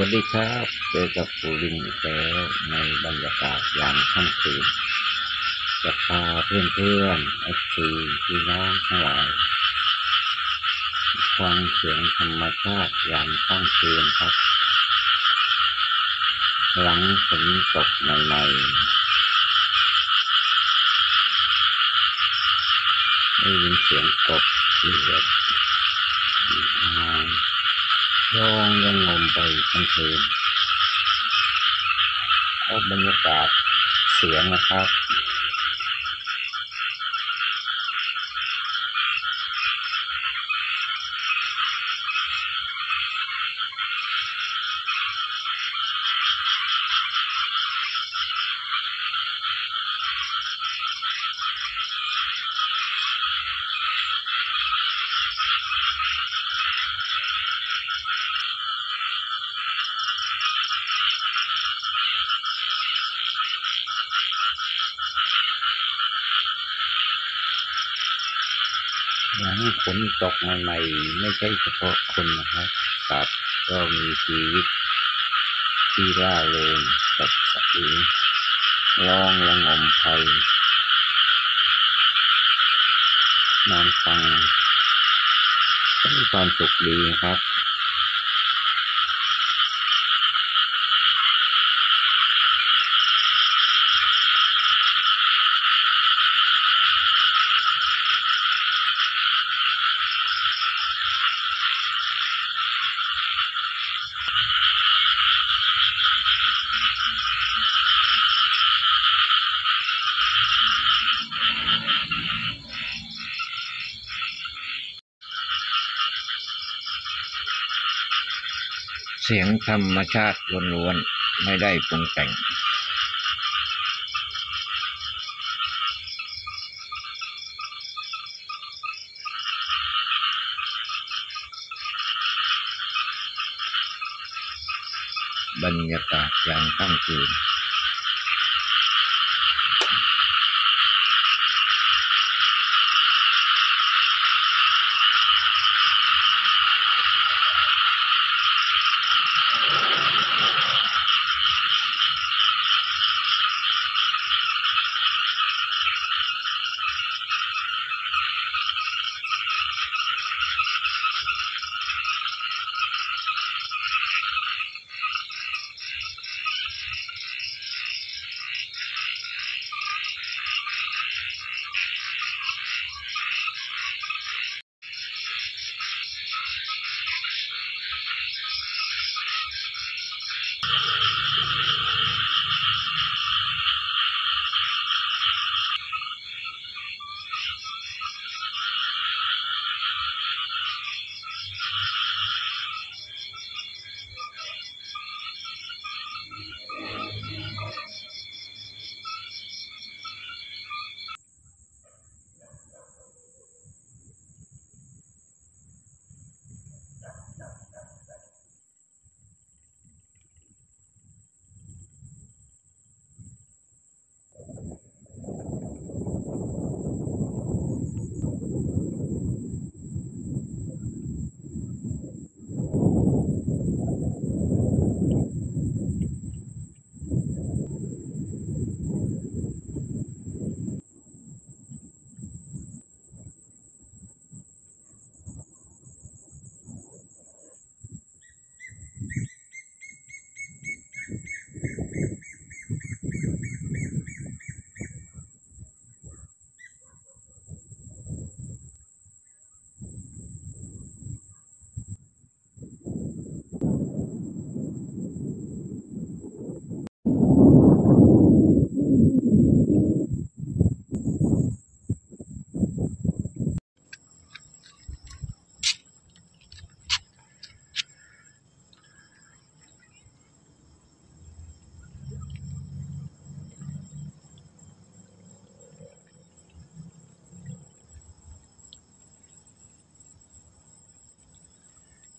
วัสดีครับ เจอกับปูรินอีกแล้วในบรรยากาศยามค่ำคืนจะพาเพื่อนเพื่อนเอฟซีพี่น้องทั้งหลายฟังเสียงธรรมชาติยามค่ำคืนครับ หลังฝนตกใหม่ๆได้ยินเสียงกบเสียงอ่า ช่องยังงมไปทั้งคืนเอาบรรยากาศเสียงนะครับ อย่าให้ฝนตกใหม่ๆไม่ใช่เฉพาะคนนะครับสัตว์ก็มีชีวิต ที่ร่าเริงสดใสร้องระงมไพนอนฟังก็มีความสุขดีนะครับ เสียงธรรมชาติล้วนๆ ไม่ได้ปรุงแต่ง บรรยากาศยามค่ำคืน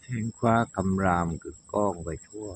แทงคว้าคำรามกึกก้องไปทั่ว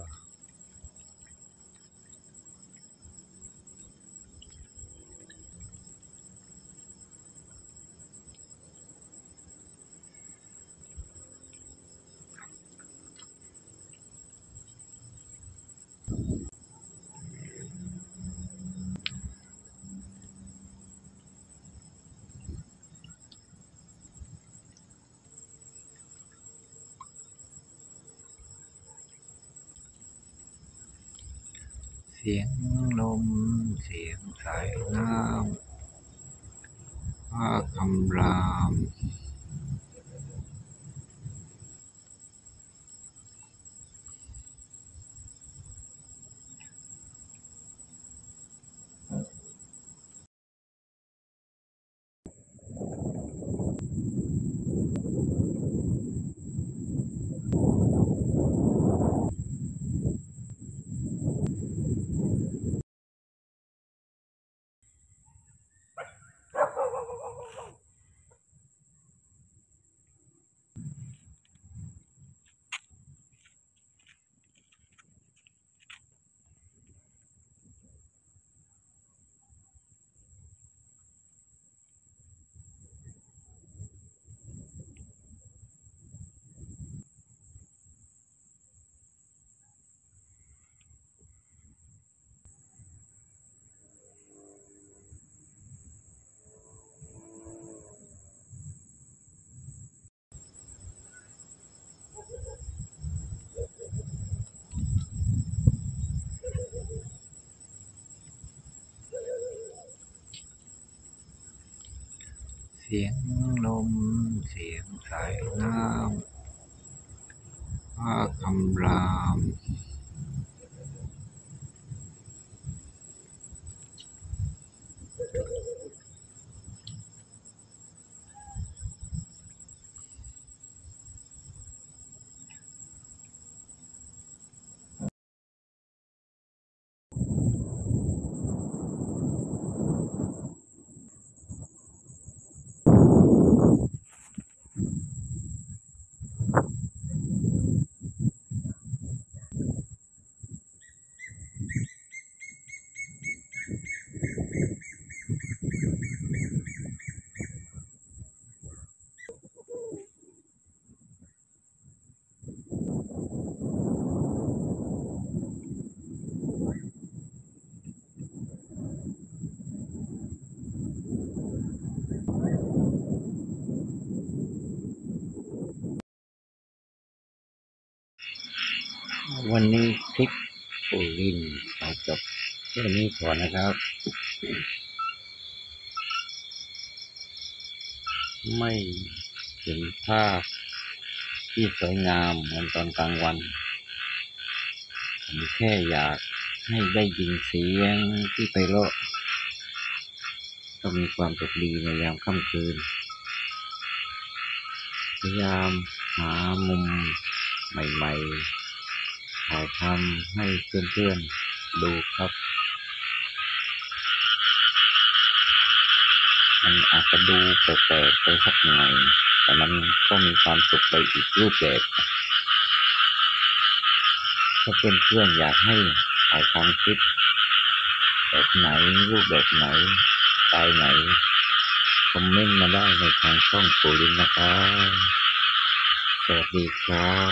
เสียงลม เสียงสายน้ำฟ้าคำราม เสียงลม เสียงสายน้ำฟ้าคำราม วันนี้คลิปปูลินขอจบแค่นี้ก่อนนะครับ ไม่เห็นภาพที่สวยงามเหมือนตอนกลางวัน ผมแค่อยากให้ได้ยินเสียงที่ไพเราะก็มีความสุขดีในยามค่ำคืน พยายามหามุมใหม่ ๆ ถ่ายทำให้เพื่อนๆดูครับมันอาจจะดูแปลกๆไปสักหน่อย แต่มันก็มีความสุขไปอีกรูปแบบถ้าเพื่อนๆอยากให้ถ่ายทำคลิปแบบไหนรูปแบบไหนตล์ไหน คอมเมนต์มาได้ในทางช่องปูลินนะครับ สวัสดีครับ